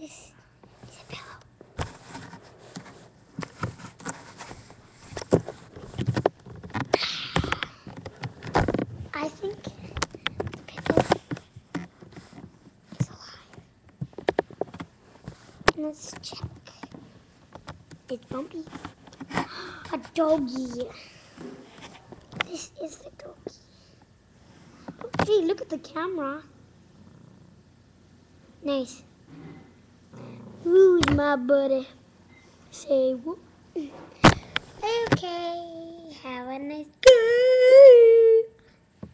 This is a pillow. I think the pillow is alive. Let's check. It's bumpy. A doggy. This is the doggy. Hey, look at the camera. Nice. Who's my buddy? Say what? Okay.